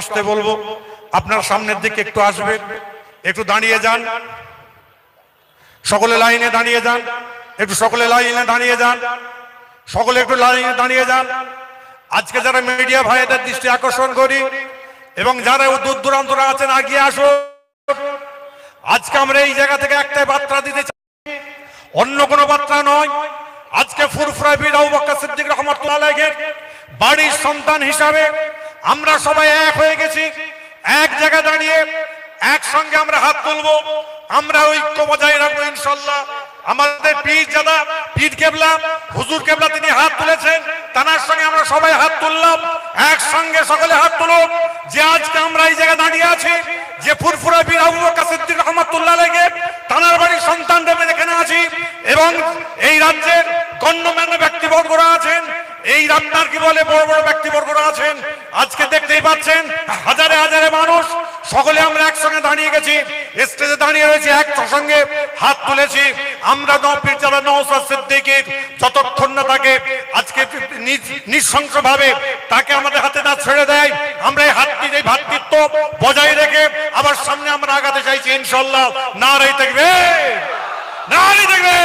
আসতে বলব। আপনার সামনের দিকে একটু আসবে। একটু দাঁড়িয়ে যান। সকলে লাইনে দাঁড়িয়ে যান। একটু সকলে লাইনে দাঁড়িয়ে যান। সকলে একটু লাইনে দাঁড়িয়ে যান। আজকে যারা মিডিয়া ভাইদের দৃষ্টি আকর্ষণ করি এবং যারা দূর দূরান্তরা আছেন, আগিয়ে আসো আজকে আমরা এই জায়গা থেকে একটাই বার্তা দিতে চাই। অন্য কোনো বার্তা নয়। আজকে ফুরফুরা বীর আবু বকর সিদ্দিক রহমতুল্লাহ বাড়ির সন্তান হিসাবে আমরা সবাই এক হয়ে গেছি। এক জায়গায় দাঁড়িয়ে একসঙ্গে আমরা হাত তুলবো। আমরা ঐক্য বজায় রাখব ইনশাল্লাহ। আমাদের পীর জাদা, পীর কেবলা, হুজুর কেবলা তিনি হাত তুলেছেন। তার সঙ্গে আমরা সবাই হাত তুললাম। একসঙ্গে সকলে হাত তুলো যে আজকে আমরা এই জায়গায় দাঁড়িয়ে আছি, যে ফুরফুরা বীর আবু বকর সিদ্দিক রহমতুল্লাহ আলাইহি, তানার বাড়ির সন্তান দেবে এখানে আছি এবং এই রাজ্যের গণ্যমান্য ব্যক্তিবর্গরা আছেন। এই রান্নার কি বলে বড় বড় ব্যক্তিবর্গরা আছেন। আজকে দেখতেই পাচ্ছেন, হাজারে হাজারে মানুষ, সকলে আমরা একসঙ্গে দাঁড়িয়ে গেছি, স্টেজে দাঁড়িয়ে রয়েছি একসঙ্গে হাত তুলেছি, আমরা নবীর যারা নওসাদ সিদ্দিকীর, যতক্ষণ না তাকে আজকে নিঃশংস ভাবে তাকে আমাদের হাতে না ছেড়ে দেয়, আমরা এই হাতটি, এই ভাতৃত্ব বজায় রেখে আবার সামনে আমরা আগাতে চাইছি ইনশাল্লাহ না রই থাকবে না থাকবে।